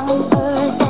on earth